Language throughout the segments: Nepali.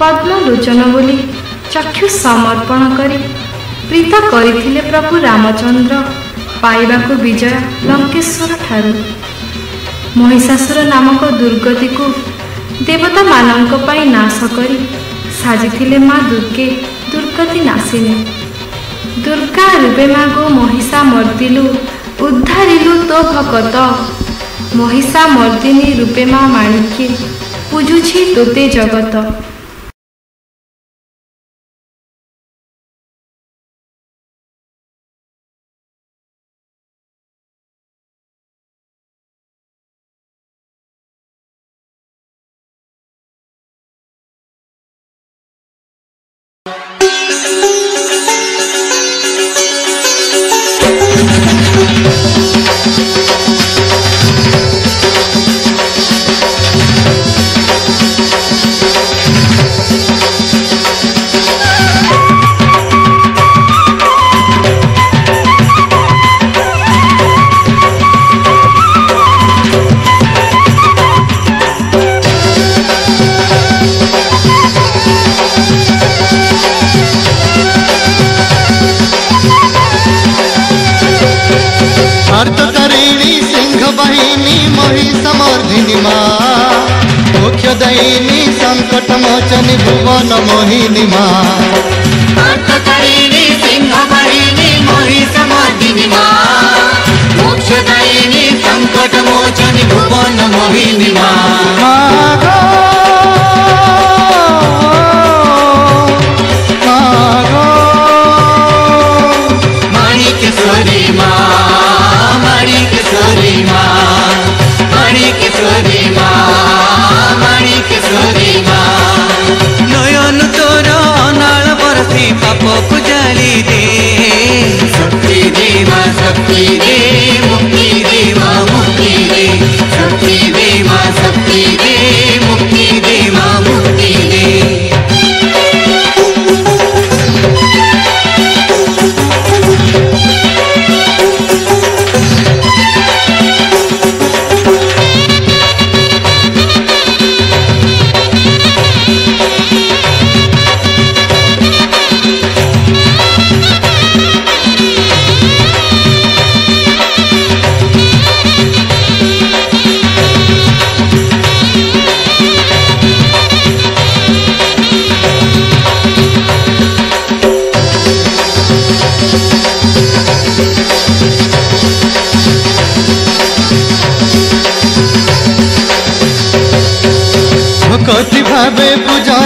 पद्म लोचन बोली चक्षु समर्पण कि प्रीत गरि प्रभु रामचंद्र र विजय लङ्केश्वर ठुलो महिषासुर नामक दुर्गतिको देवता नाश मै नाशक साजिले मागे दुर्गति नाशिन दुर्गा रूपेमाको महिषा मर्दिलु उद्धारिलु तो भकत महिषा मर्दिन रूपेमा माणिके पूजु तोते जगत మహిమా మోక్షదైని సంకటమోచని భువన మోహిని మా మోక్షదైని సంకటమోచని భువన మోహిని మా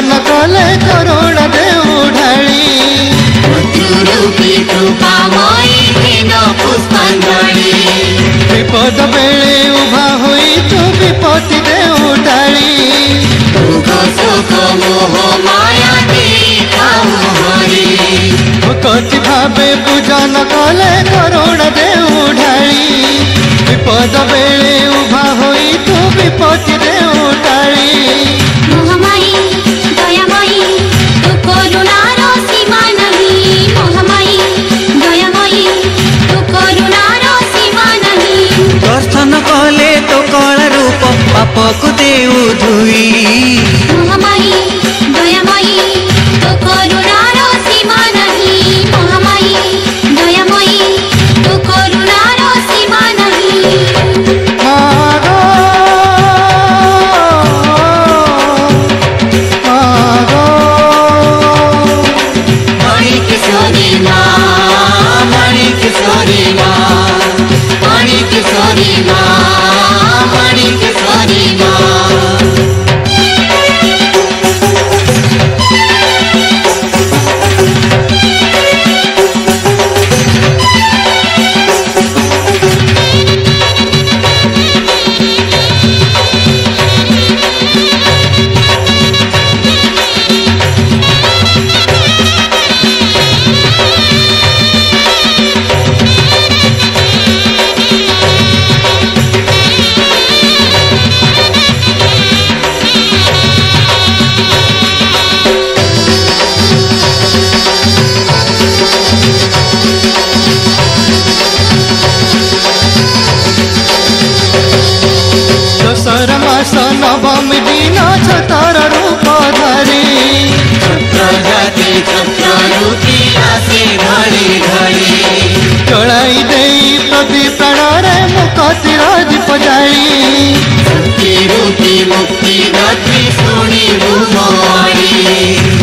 ध्यान कले करुण देवढाळी मृत्युरूपी कृपा मोई दीन पुष्पांजली বিপদ বেলে উভা হই তু বিপত্তি দেউটালি দুঃখ সুখ মোহ মায়া হরি ভাবে পূজন কলে করুণ দেউঢালি বিপদ বেলে दर्शन कले तो कल रूप पाप को देव धुई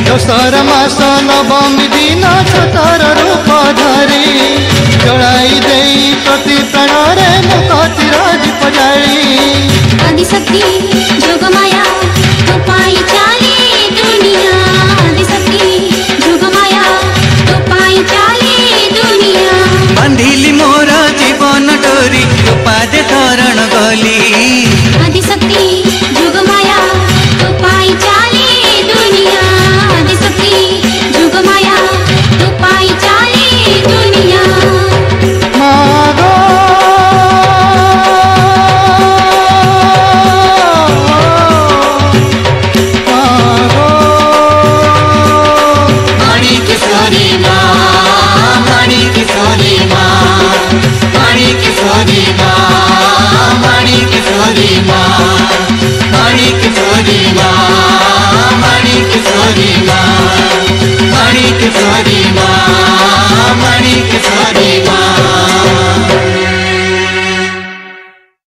ଦଶର ମାସ ନବମୀ ଦିନ ଛତର ରୂପ ଧରି ଜଳାଇ ଦେଇ ପ୍ରତି ପ୍ରାଣରେ ମୁଁ କତିର ଦୀପ ଜାଳି ଆଦି ଶକ୍ତି